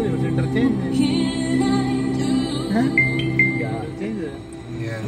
itu Huh? Yeah, change it. Yeah.